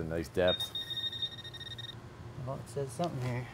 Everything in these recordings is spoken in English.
a nice depth. Oh, it says something here.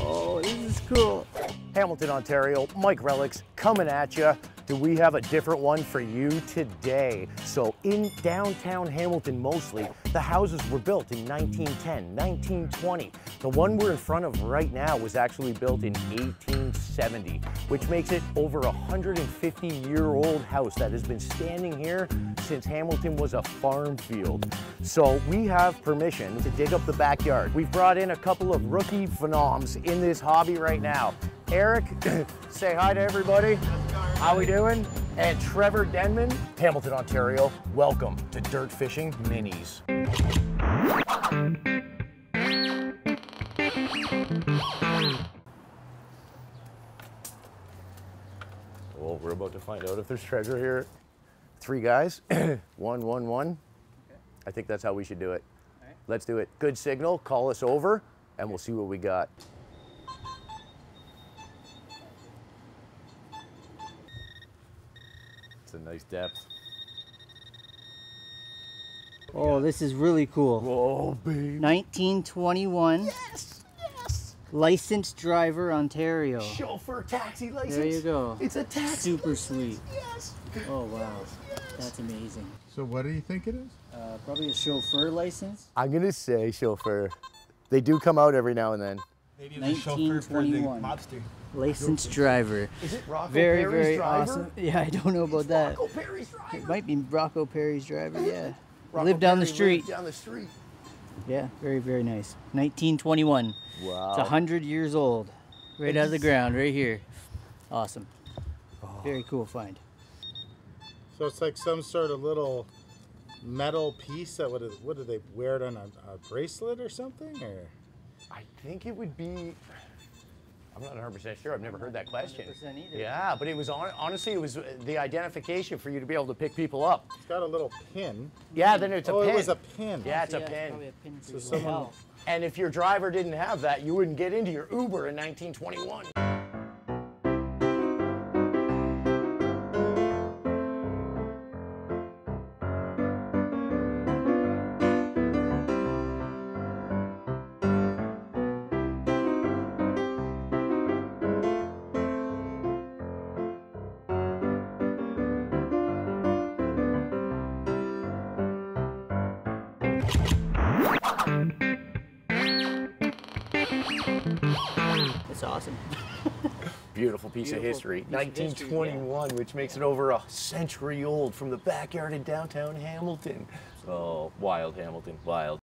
Oh, this is cool. Hamilton, Ontario, Mike Relics coming at you. Do we have a different one for you today? So in downtown Hamilton mostly, the houses were built in 1910, 1920. The one we're in front of right now was actually built in 1870, which makes it over a 150 year old house that has been standing here since Hamilton was a farm field. So we have permission to dig up the backyard. We've brought in a couple of rookie phenoms in this hobby right now. Eric, say hi to everybody. How we doing? And Trevor Denman, Hamilton, Ontario. Welcome to Dirt Fishing Minis. Well, we're about to find out if there's treasure here. Three guys, one, one, one. I think that's how we should do it. Alright. Let's do it. Good signal, call us over, and we'll see what we got. It's a nice depth. Oh, this is really cool. Whoa, baby. 1921. Yes, yes. Licensed driver, Ontario. Chauffeur taxi license. There you go. It's a taxi. Super sweet. Yes. Oh, wow. Yes. That's amazing. So what do you think it is? Uh, probably a chauffeur license. I'm gonna say chauffeur. They do come out every now and then. Maybe the chauffeur for the 1921. mobster. Licensed driver. Is it Rocco Very, Perri's very driver? awesome. Yeah, I don't know about that. Rocco Perri's driver. It might be Rocco Perri's driver, yeah. Rocco Live down the street. lived Down the street. Yeah, very, very nice. 1921. Wow. It's 100 years old. Right out of the ground, right here. Awesome. Oh. Very cool find. So it's like some sort of little metal piece that would what do they wear it on a, a bracelet or something or I think it would be. I'm not 100% sure. I've never heard that question. 100% either. Yeah, but it was on, honestly, it was uh, the identification for you to be able to pick people up. it's got a little pin. Yeah, then it's a oh, pin. it was a pin. Yeah, it's a Yeah, pin. probably a pin for So someone- And if your driver didn't have that, you wouldn't get into your Uber in 1921. It's awesome. Beautiful piece of history. piece of history, yeah. 1921, which makes it over a century old from the backyard in downtown Hamilton. Oh, wild Hamilton, wild.